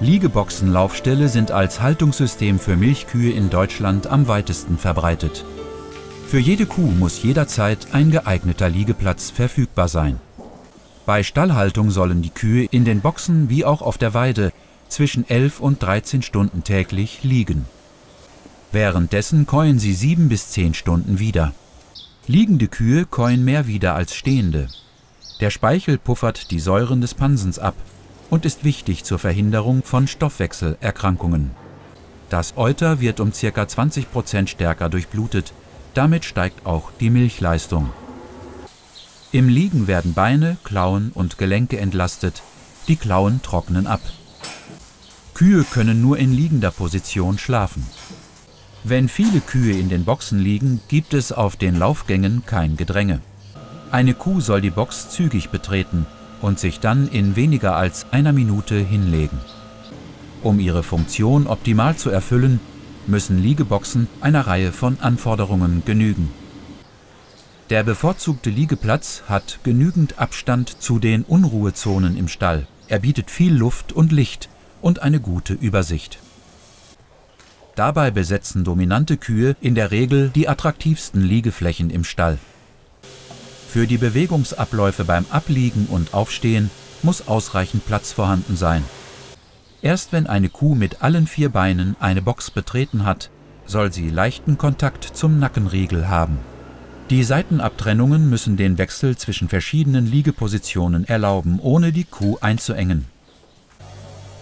Liegeboxenlaufställe sind als Haltungssystem für Milchkühe in Deutschland am weitesten verbreitet. Für jede Kuh muss jederzeit ein geeigneter Liegeplatz verfügbar sein. Bei Stallhaltung sollen die Kühe in den Boxen wie auch auf der Weide zwischen 11 und 13 Stunden täglich liegen. Währenddessen käuen sie 7 bis 10 Stunden wieder. Liegende Kühe käuen mehr wieder als stehende. Der Speichel puffert die Säuren des Pansens ab und ist wichtig zur Verhinderung von Stoffwechselerkrankungen. Das Euter wird um ca. 20 Prozent stärker durchblutet, damit steigt auch die Milchleistung. Im Liegen werden Beine, Klauen und Gelenke entlastet, die Klauen trocknen ab. Kühe können nur in liegender Position schlafen. Wenn viele Kühe in den Boxen liegen, gibt es auf den Laufgängen kein Gedränge. Eine Kuh soll die Box zügig betreten und sich dann in weniger als einer Minute hinlegen. Um ihre Funktion optimal zu erfüllen, müssen Liegeboxen einer Reihe von Anforderungen genügen. Der bevorzugte Liegeplatz hat genügend Abstand zu den Unruhezonen im Stall. Er bietet viel Luft und Licht und eine gute Übersicht. Dabei besetzen dominante Kühe in der Regel die attraktivsten Liegeflächen im Stall. Für die Bewegungsabläufe beim Abliegen und Aufstehen muss ausreichend Platz vorhanden sein. Erst wenn eine Kuh mit allen vier Beinen eine Box betreten hat, soll sie leichten Kontakt zum Nackenriegel haben. Die Seitenabtrennungen müssen den Wechsel zwischen verschiedenen Liegepositionen erlauben, ohne die Kuh einzuengen.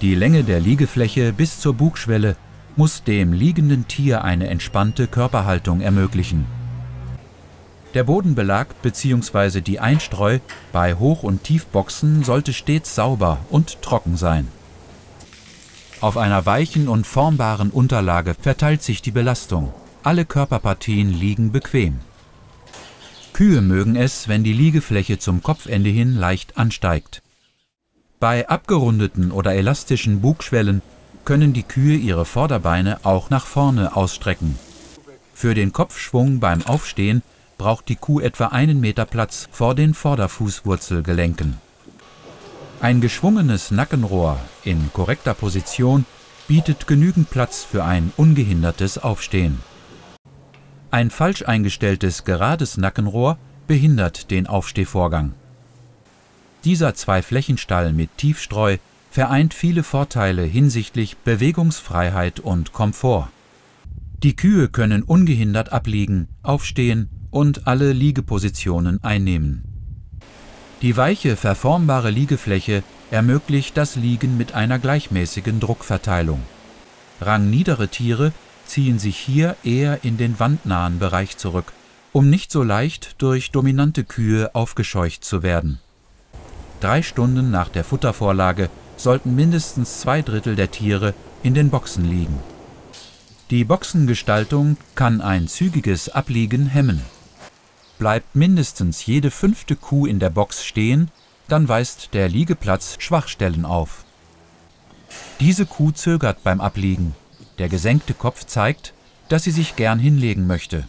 Die Länge der Liegefläche bis zur Bugschwelle muss dem liegenden Tier eine entspannte Körperhaltung ermöglichen. Der Bodenbelag bzw. die Einstreu bei Hoch- und Tiefboxen sollte stets sauber und trocken sein. Auf einer weichen und formbaren Unterlage verteilt sich die Belastung. Alle Körperpartien liegen bequem. Kühe mögen es, wenn die Liegefläche zum Kopfende hin leicht ansteigt. Bei abgerundeten oder elastischen Bugschwellen können die Kühe ihre Vorderbeine auch nach vorne ausstrecken. Für den Kopfschwung beim Aufstehen braucht die Kuh etwa einen Meter Platz vor den Vorderfußwurzelgelenken. Ein geschwungenes Nackenrohr in korrekter Position bietet genügend Platz für ein ungehindertes Aufstehen. Ein falsch eingestelltes gerades Nackenrohr behindert den Aufstehvorgang. Dieser Zwei-Flächenstall mit Tiefstreu vereint viele Vorteile hinsichtlich Bewegungsfreiheit und Komfort. Die Kühe können ungehindert abliegen, aufstehen und alle Liegepositionen einnehmen. Die weiche, verformbare Liegefläche ermöglicht das Liegen mit einer gleichmäßigen Druckverteilung. Rangniedere Tiere ziehen sich hier eher in den wandnahen Bereich zurück, um nicht so leicht durch dominante Kühe aufgescheucht zu werden. Drei Stunden nach der Futtervorlage sollten mindestens zwei Drittel der Tiere in den Boxen liegen. Die Boxengestaltung kann ein zügiges Abliegen hemmen. Bleibt mindestens jede fünfte Kuh in der Box stehen, dann weist der Liegeplatz Schwachstellen auf. Diese Kuh zögert beim Abliegen. Der gesenkte Kopf zeigt, dass sie sich gern hinlegen möchte.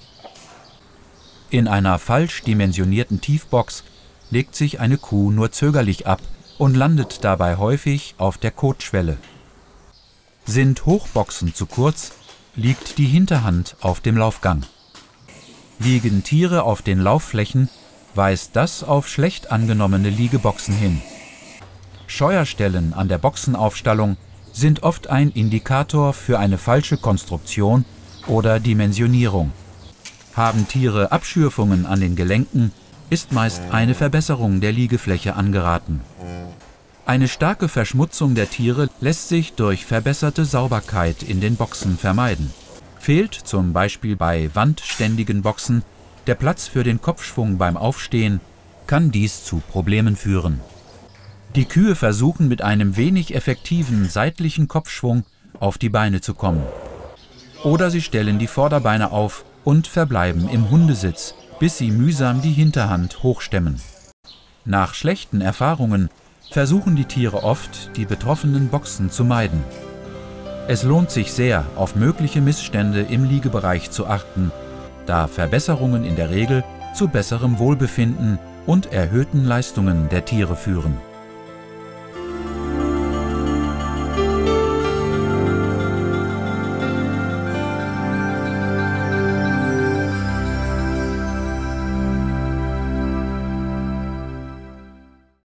In einer falsch dimensionierten Tiefbox legt sich eine Kuh nur zögerlich ab und landet dabei häufig auf der Kotschwelle. Sind Hochboxen zu kurz, liegt die Hinterhand auf dem Laufgang. Liegen Tiere auf den Laufflächen, weist das auf schlecht angenommene Liegeboxen hin. Scheuerstellen an der Boxenaufstallung sind oft ein Indikator für eine falsche Konstruktion oder Dimensionierung. Haben Tiere Abschürfungen an den Gelenken, ist meist eine Verbesserung der Liegefläche angeraten. Eine starke Verschmutzung der Tiere lässt sich durch verbesserte Sauberkeit in den Boxen vermeiden. Fehlt zum Beispiel bei wandständigen Boxen der Platz für den Kopfschwung beim Aufstehen, kann dies zu Problemen führen. Die Kühe versuchen mit einem wenig effektiven seitlichen Kopfschwung auf die Beine zu kommen. Oder sie stellen die Vorderbeine auf und verbleiben im Hundesitz, bis sie mühsam die Hinterhand hochstemmen. Nach schlechten Erfahrungen versuchen die Tiere oft, die betroffenen Boxen zu meiden. Es lohnt sich sehr, auf mögliche Missstände im Liegebereich zu achten, da Verbesserungen in der Regel zu besserem Wohlbefinden und erhöhten Leistungen der Tiere führen.